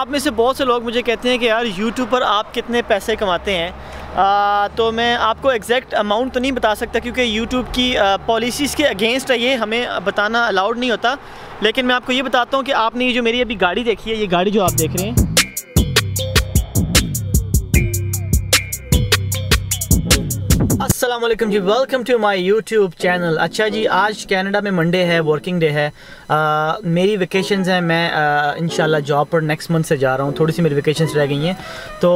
आप में से बहुत से लोग मुझे कहते हैं कि यार यूट्यूब पर आप कितने पैसे कमाते हैं। आ, तो मैं आपको एग्जैक्ट अमाउंट तो नहीं बता सकता क्योंकि यूट्यूब की पॉलिसीज़ के अगेंस्ट है ये हमें बताना अलाउड नहीं होता। लेकिन मैं आपको ये बताता हूँ कि आपने ये जो मेरी अभी गाड़ी देखी है ये गाड़ी जो आप देख रहे हैं। वालेकुम जी welcome to my YouTube channel अच्छा जी आज कनाडा में मंडे है वर्किंग डे है आ, मेरी वेकेशंस हैं मैं इन जॉब पर नेक्स्ट मंथ से जा रहा हूँ. थोड़ी सी मेरी वेकेशंस रह गई हैं. तो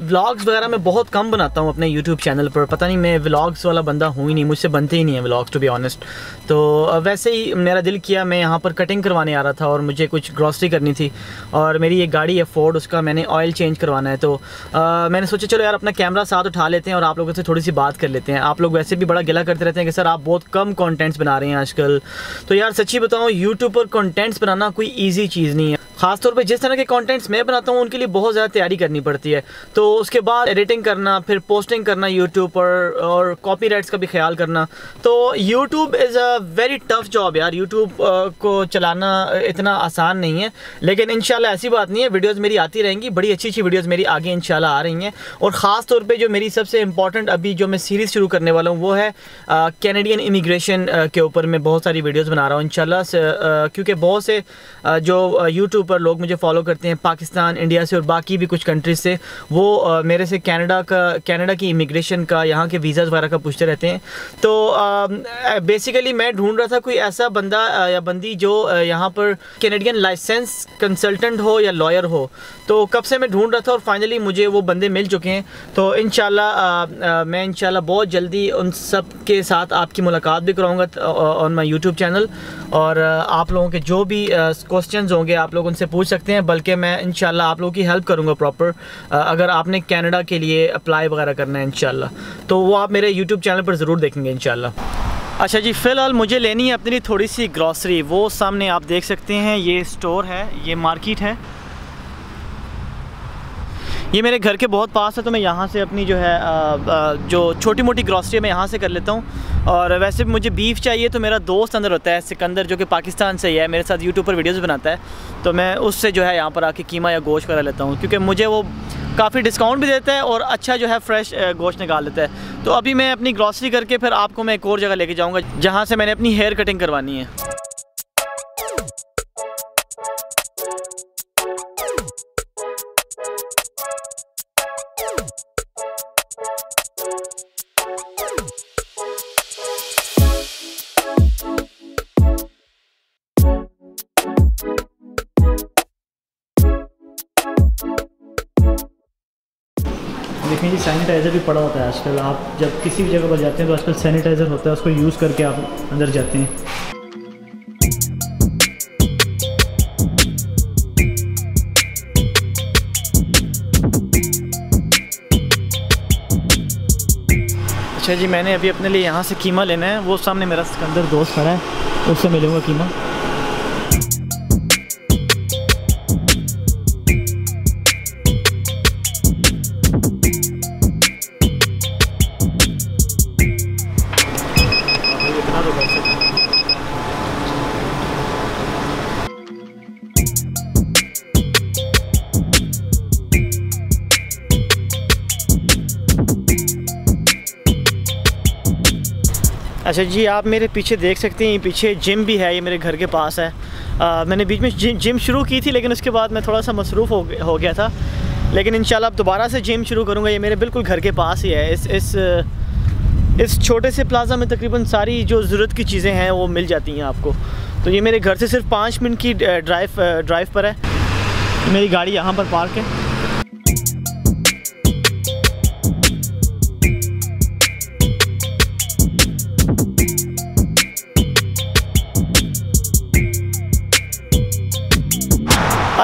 व्लॉग्स वगैरह मैं बहुत कम बनाता हूँ अपने यूट्यूब चैनल पर. पता नहीं मैं व्लॉग्स वाला बंदा हूँ ही नहीं. मुझसे बनते ही नहीं है व्लॉग्स टू बी ऑनेस्ट तो वैसे ही मेरा दिल किया मैं यहाँ पर कटिंग करवाने आ रहा था और मुझे कुछ ग्रॉसरी करनी थी. और मेरी एक गाड़ी है फोर्ड उसका मैंने ऑयल चेंज करवाना है. तो आ, मैंने सोचा चलो यार अपना कैमरा साथ उठा लेते हैं और आप लोगों से थोड़ी सी बात कर लेते हैं। आप लोग वैसे भी बड़ा गिला करते रहते हैं कि सर आप बहुत कम कॉन्टेंट्स बना रहे हैं आजकल। तो यार सच्ची बताऊँ यूट्यूब पर कॉन्टेंट्स बनाना कोई ईजी चीज़ नहीं है। खासतौर पे जिस तरह के कंटेंट्स मैं बनाता हूँ, उनके लिए बहुत ज़्यादा तैयारी करनी पड़ती है। तो उसके बाद एडिटिंग करना, फिर पोस्टिंग करना यूट्यूब पर, और कॉपी का भी ख्याल करना। तो YouTube is a very tough job यार। यूट्यूब को चलाना इतना आसान नहीं है। लेकिन इनशाला ऐसी बात नहीं है वीडियोज़ मेरी आती रहेंगी। बड़ी अच्छी अच्छी वीडियोज़ मेरी आगे इनशाला आ रही हैं। और ख़ास तौर पर जो मेरी सबसे इंपॉर्टेंट अभी जो मैं सीरीज़ शुरू करने वाला हूँ, वो है कैनेडियन इमिग्रेशन के ऊपर मैं बहुत सारी वीडियोज़ बना रहा हूँ इनशाला क्योंकि बहुत से जो यूट्यूब पर लोग मुझे फॉलो करते हैं पाकिस्तान इंडिया से और बाकी भी कुछ कंट्रीज़ से। वो आ, मेरे से कनाडा का कनाडा की इमिग्रेशन का यहाँ के वीज़ा वगैरह का पूछते रहते हैं। तो आ, बेसिकली मैं ढूंढ रहा था कोई ऐसा बंदा आ, या बंदी जो यहाँ पर कैनेडियन लाइसेंस कंसल्टेंट हो या लॉयर हो। तो कब से मैं ढूंढ रहा था और फाइनली मुझे वो बंदे मिल चुके हैं। तो इन मैं इन बहुत जल्दी उन सब के साथ आपकी मुलाकात भी कराऊँगा ऑन माई यूट्यूब चैनल और आप लोगों के जो भी क्वेश्चंस होंगे आप लोग उनसे पूछ सकते हैं, बल्कि मैं इन आप लोगों की हेल्प करूँगा प्रॉपर अगर आपने कैनेडा के लिए अप्लाई वगैरह करना है इन तो वो आप मेरे यूट्यूब चैनल पर ज़रूर देखेंगे इन अच्छा जी, फ़िलहाल मुझे लेनी है अपनी थोड़ी सी ग्रॉसरी वो सामने आप देख सकते हैं, ये स्टोर है, ये मार्केट है। ये मेरे घर के बहुत पास है तो मैं यहाँ से अपनी जो है जो छोटी मोटी ग्रॉसरी मैं यहाँ से कर लेता हूँ। और वैसे भी मुझे बीफ चाहिए तो मेरा दोस्त अंदर होता है, सिकंदर, जो कि पाकिस्तान से ही है, मेरे साथ यूट्यूब पर वीडियोज़ बनाता है। तो मैं उससे जो है, यहाँ पर आके कीमा या गोश्त करा लेता हूँ, क्योंकि मुझे वो काफ़ी डिस्काउंट भी देता है और अच्छा जो है फ्रेश गोश्त निकाल देता है। तो अभी मैं अपनी ग्रॉसरी करके फिर आपको मैं एक और जगह लेके जाऊँगा, जहाँ से मैंने अपनी हेयर कटिंग करवानी है। देखें जी सैनिटाइज़र भी पड़ा होता है आजकल। आप जब किसी भी जगह पर जाते हैं तो आजकल सैनिटाइज़र होता है, उसको यूज़ करके आप अंदर जाते हैं। अच्छा जी, मैंने अभी अपने लिए यहाँ से कीमा लेना है। वो सामने मेरा सिकंदर दोस्त खड़ा है, उससे मिलूँगा कीमा। अच्छा जी आप मेरे पीछे देख सकते हैं पीछे जिम भी है ये मेरे घर के पास है। आ, मैंने बीच में जिम जिम शुरू की थी लेकिन उसके बाद मैं थोड़ा सा मसरूफ़ हो, हो गया था। लेकिन इंशाल्लाह अब दोबारा से जिम शुरू करूँगा ये मेरे बिल्कुल घर के पास ही है। इस इस इस छोटे से प्लाज़ा में तकरीबन सारी जो ज़रूरत की चीज़ें हैं वो मिल जाती हैं आपको। तो ये मेरे घर से सिर्फ़ पाँच मिनट की ड्राइव ड्राइव पर है। मेरी गाड़ी यहाँ पर पार्क है।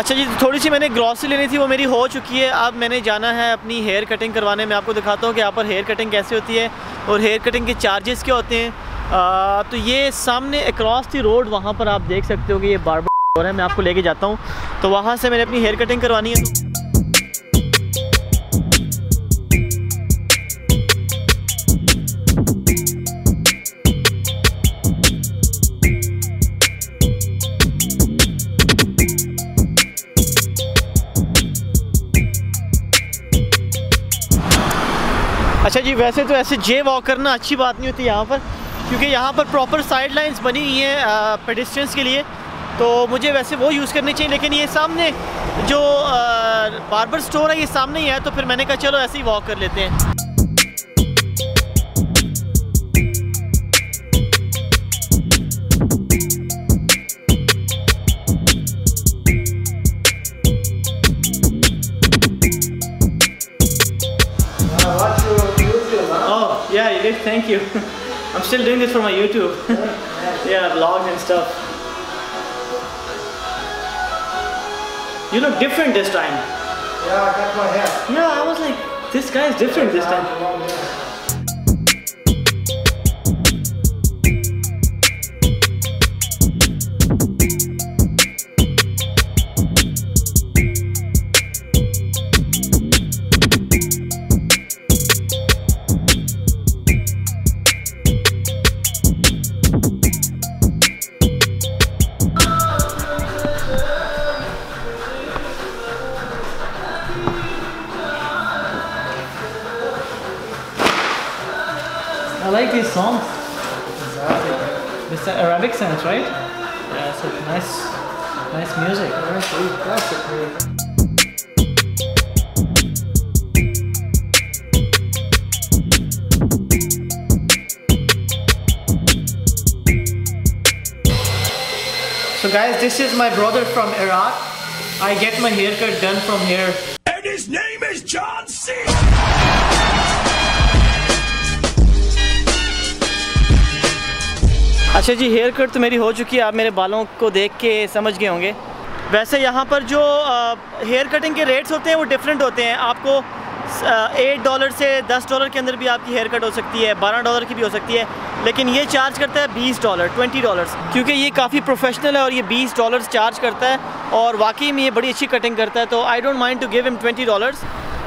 अच्छा जी थोड़ी सी मैंने ग्रॉसरी लेनी थी वो मेरी हो चुकी है। अब मैंने जाना है अपनी हेयर कटिंग करवाने। में आपको दिखाता हूँ कि यहाँ पर हेयर कटिंग कैसे होती है और हेयर कटिंग के चार्जेस क्या होते हैं। आ, तो ये सामने अक्रॉस दी रोड वहाँ पर आप देख सकते हो कि ये बार है मैं आपको लेके जाता हूँ। तो वहाँ से मैंने अपनी हेयर कटिंग करवानी है। जी, वैसे तो ऐसे जे वॉक करना अच्छी बात नहीं होती यहाँ पर, क्योंकि यहाँ पर प्रॉपर साइड लाइन्स बनी हुई हैं पेडिस्ट्रियंस के लिए। तो मुझे वैसे वो यूज़ करनी चाहिए, लेकिन ये सामने जो बारबर स्टोर है, ये सामने ही है तो फिर मैंने कहा चलो ऐसे ही वॉक कर लेते हैं। thank you. I'm still doing this for my YouTube. yeah, vlogs and stuff. You look different this time. Yeah, I cut my hair. Yeah, I was like, this guy is different this time. This Arabic sense, right? Yeah, a nice, nice music. So guys, this is my brother from Iraq. I get my haircut done from here. And his name is John C. अच्छा जी hair cut तो मेरी हो चुकी है, आप मेरे बालों को देख के समझ गए होंगे। वैसे यहाँ पर जो हेयर कटिंग के रेट्स होते हैं, वो डिफरेंट होते हैं। आपको एट डॉलर से दस डॉलर के अंदर भी आपकी हेयर कट हो सकती है, बारह डॉलर की भी हो सकती है, लेकिन ये चार्ज करता है बीस डॉलर ट्वेंटी डॉलर्स क्योंकि ये काफ़ी प्रोफेशनल है और ये बीस डॉलर्स चार्ज करता है और वाकई में ये बड़ी अच्छी कटिंग करता है तो I don't mind to give him twenty dollars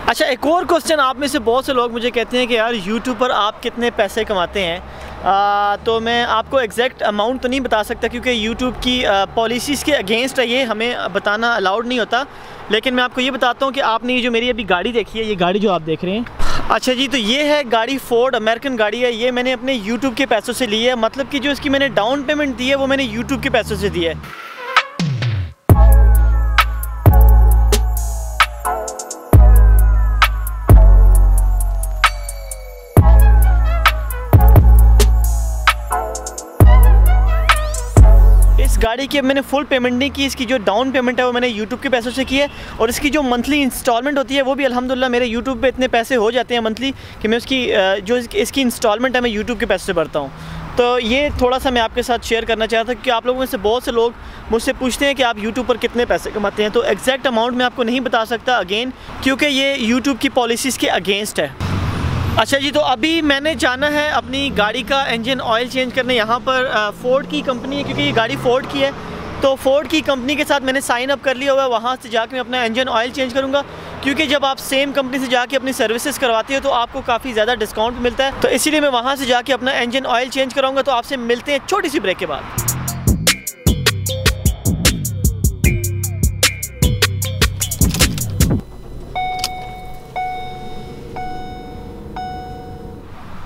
अच्छा एक और क्वेश्चन आप में से बहुत से लोग मुझे कहते हैं कि यार यूट्यूब पर आप कितने पैसे कमाते हैं? आ, तो मैं आपको एग्जैक्ट अमाउंट तो नहीं बता सकता क्योंकि यूट्यूब की पॉलिसीज़ के अगेंस्ट है ये हमें बताना अलाउड नहीं होता। लेकिन मैं आपको ये बताता हूँ कि आपने ये जो मेरी अभी गाड़ी देखी है ये गाड़ी जो आप देख रहे हैं। अच्छा जी तो ये है गाड़ी फोर्ड अमेरिकन गाड़ी है ये मैंने अपने यूट्यूब के पैसों से ली है। मतलब कि जो इसकी मैंने डाउन पेमेंट दी है वो मैंने यूट्यूब के पैसों से दी है। गाड़ी की मैंने फुल पेमेंट नहीं की, इसकी जो डाउन पेमेंट है वो मैंने यूट्यूब के पैसों से की है और इसकी जो मंथली इंस्टॉलमेंट होती है वो भी अल्हम्दुलिल्लाह मेरे यूट्यूब पर इतने पैसे हो जाते हैं मंथली कि मैं उसकी जो इसकी इंस्टॉलमेंट है मैं यूट्यूब के पैसे से भरता हूँ। तो ये थोड़ा सा मैं आपके साथ शेयर करना चाहता था कि आप लोगों में से बहुत से लोग मुझसे पूछते हैं कि आप यूट्यूब पर कितने पैसे कमाते हैं तो एग्जैक्ट अमाउंट मैं आपको नहीं बता सकता अगेन क्योंकि ये यूट्यूब की पॉलिसीज़ के अगेंस्ट है। अच्छा जी तो अभी मैंने जाना है अपनी गाड़ी का इंजन ऑयल चेंज करने। यहाँ पर फ़ोर्ड की कंपनी है, क्योंकि ये गाड़ी फ़ोर्ड की है। तो फ़ोर्ड की कंपनी के साथ मैंने साइन अप कर लिया हुआ है। वहाँ से जाके मैं अपना इंजन ऑयल चेंज करूँगा। क्योंकि जब आप सेम कंपनी से जाके अपनी सर्विसेज़ करवाते हो तो आपको काफ़ी ज़्यादा डिस्काउंट मिलता है। तो इसीलिए मैं वहाँ से जाके अपना इंजन ऑयल चेंज कराऊँगा। तो आपसे मिलते हैं छोटी सी ब्रेक के बाद।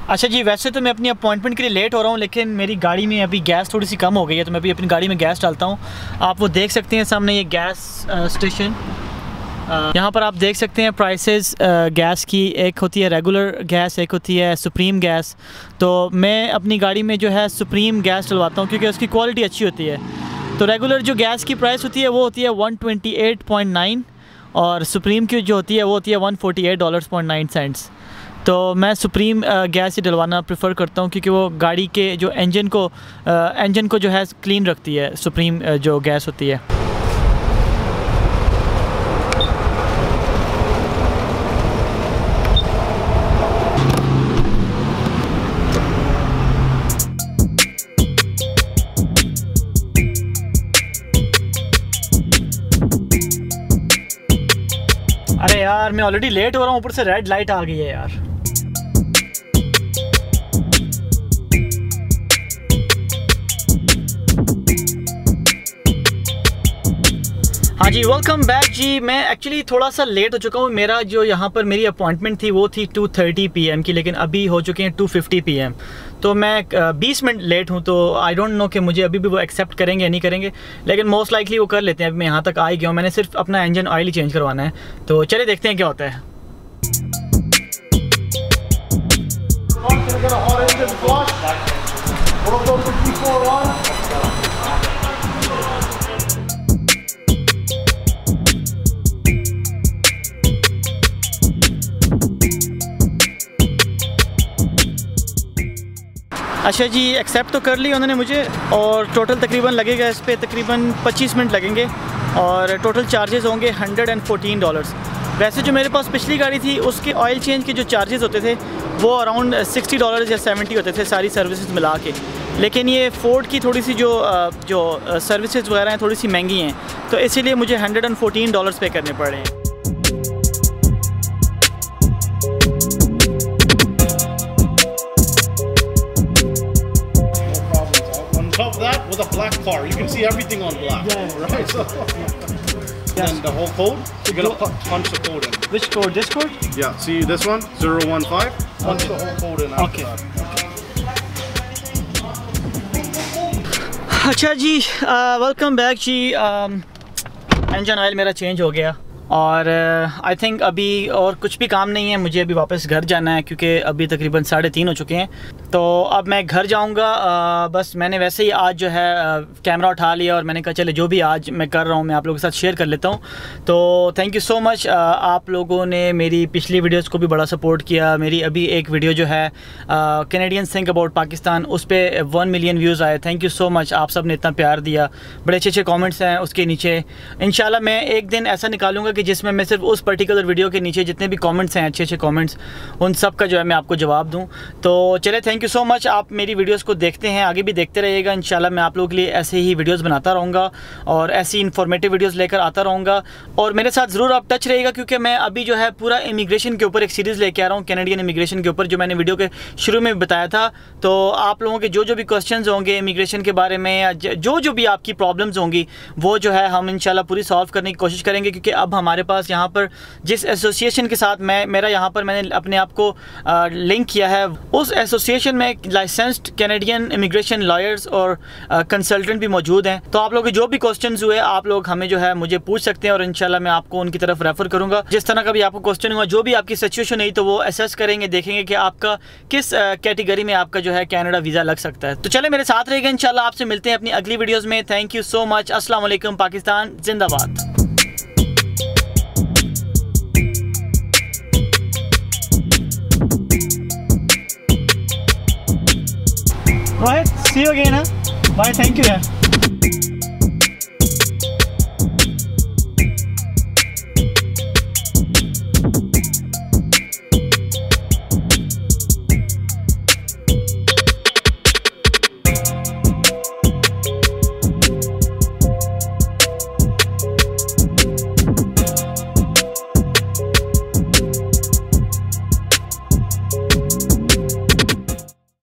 अच्छा जी, वैसे तो मैं अपनी अपॉइंटमेंट के लिए लेट हो रहा हूँ, लेकिन मेरी गाड़ी में अभी गैस थोड़ी सी कम हो गई है तो मैं अभी अपनी गाड़ी में गैस डालता हूँ। आप वो देख सकते हैं सामने ये गैस स्टेशन यहाँ पर आप देख सकते हैं प्राइसेस गैस की। एक होती है रेगुलर गैस एक होती है सुप्रीम गैस तो मैं अपनी गाड़ी में जो है सुप्रीम गैस डलवाता हूँ, क्योंकि उसकी क्वालिटी अच्छी होती है। तो रेगुलर जो गैस की प्राइस होती है, वो होती है one twenty eight point nine और सुप्रीम की जो होती है, वो होती है one forty eight dollars point nine cents तो मैं सुप्रीम गैस ही डलवाना प्रेफर करता हूँ क्योंकि वो गाड़ी के जो इंजन को इंजन को जो है क्लीन रखती है सुप्रीम जो गैस होती है। अरे यार, मैं ऑलरेडी लेट हो रहा हूँ, ऊपर से रेड लाइट आ गई है यार। हाँ जी वेलकम बैक जी। मैं एक्चुअली थोड़ा सा लेट हो चुका हूँ। मेरा जो यहाँ पर मेरी अपॉइंटमेंट थी, वो थी 2:30 पीएम की, लेकिन अभी हो चुके हैं 2:50 पीएम तो मैं 20 मिनट लेट हूँ तो आई डोंट नो कि मुझे अभी भी वो एक्सेप्ट करेंगे या नहीं करेंगे, लेकिन मोस्ट लाइकली वो कर लेते हैं। अभी मैं यहाँ तक आ ही गया हूँ। मैंने सिर्फ़ अपना इंजन ऑयल ही चेंज करवाना है। तो चले देखते हैं क्या होता है। अच्छा जी एक्सेप्ट तो कर ली उन्होंने मुझे और टोटल तकरीबन लगेगा इस पर तकरीबन 25 मिनट लगेंगे और टोटल चार्जेस होंगे 114 डॉलर्स वैसे जो मेरे पास पिछली गाड़ी थी, उसके ऑयल चेंज के जो चार्जेस होते थे, वो अराउंड 60 डॉलर्स या 70 होते थे सारी सर्विसेज़ मिला के। लेकिन ये फोर्ड की थोड़ी सी जो जो सर्विसेज़ वगैरह हैं थोड़ी सी महँगी हैं तो इसीलिए मुझे 114 डॉलर्स पे करने पड़ हैं। Black car, you can see everything on black. Yeah. Right? So, then the whole code, you're gonna pu- punch the code in. Which code? This code? Yeah, see this one? 015. Punch Okay. the whole code in Okay. अच्छा जी welcome back जी engine oil मेरा change हो गया और I think अभी और कुछ भी काम नहीं है मुझे अभी वापस घर जाना है क्योंकि अभी तकरीबन साढ़े तीन हो चुके हैं तो अब मैं घर जाऊँगा बस मैंने वैसे ही आज जो है कैमरा उठा लिया और मैंने कहा चले जो भी आज मैं कर रहा हूँ, मैं आप लोगों के साथ शेयर कर लेता हूँ। तो थैंक यू सो मच आप लोगों ने मेरी पिछली वीडियोस को भी बड़ा सपोर्ट किया। मेरी अभी एक वीडियो जो है कैनेडियन थिंक अबाउट पाकिस्तान उस पर वन मिलियन व्यूज़ आए। थैंक यू सो मच आप सबने इतना प्यार दिया। बड़े अच्छे अच्छे कॉमेंट्स हैं उसके नीचे। इंशाल्लाह मैं एक दिन ऐसा निकालूँगा कि जिसमें मैं सिर्फ़ उस पर्टिकुलर वीडियो के नीचे जितने भी कॉमेंट्स हैं अच्छे अच्छे कॉमेंट्स उन सब का जो है मैं आपको जवाब दूँ। तो चले थैंक यू सो मच आप मेरी वीडियोस को देखते हैं, आगे भी देखते रहिएगा। इंशाल्लाह मैं आप लोगों के लिए ऐसे ही वीडियोस बनाता रहूँगा और ऐसी इन्फॉर्मेटिव वीडियोस लेकर आता रहूँगा। और मेरे साथ ज़रूर आप टच रहेगा क्योंकि मैं अभी जो है पूरा इमिग्रेशन के ऊपर एक सीरीज़ लेके आ रहा हूँ कैनेडियन इमिग्रेशन के ऊपर, जो मैंने वीडियो के शुरू में बताया था। तो आप लोगों के जो जो भी क्वेश्चन होंगे इमिग्रेशन के बारे में या जो जो भी आपकी प्रॉब्लम्स होंगी, वो जो है हम इंशाल्लाह पूरी सॉल्व करने की कोशिश करेंगे। क्योंकि अब हमारे पास यहाँ पर जिस एसोसिएशन के साथ मैं, मेरा यहाँ पर मैंने अपने आप को लिंक किया है, उस एसोसिएशन में लाइसेंस्ड कैनेडियन इमिग्रेशन लॉयर्स और कंसल्टेंट भी मौजूद हैं। तो आप लोग के जो भी क्वेश्चन हुए, आप लोग हमें जो है मुझे पूछ सकते हैं और इनशाला मैं आपको उनकी तरफ़ रेफर करूँगा। जिस तरह का भी आपको क्वेश्चन हुआ, जो भी आपकी सिचुएशन है तो वो असेस करेंगे, देखेंगे कि आपका किस कैटेगरी में आपका जो है कनाडा वीज़ा लग सकता है। तो चले मेरे साथ रहेगा इनशाला आपसे मिलते हैं अपनी अगली वीडियोज़ में। थैंक यू सो मच वालेकुम पाकिस्तान, जिंदाबाद। Right, see you again. Huh? Bye, thank you. Yeah.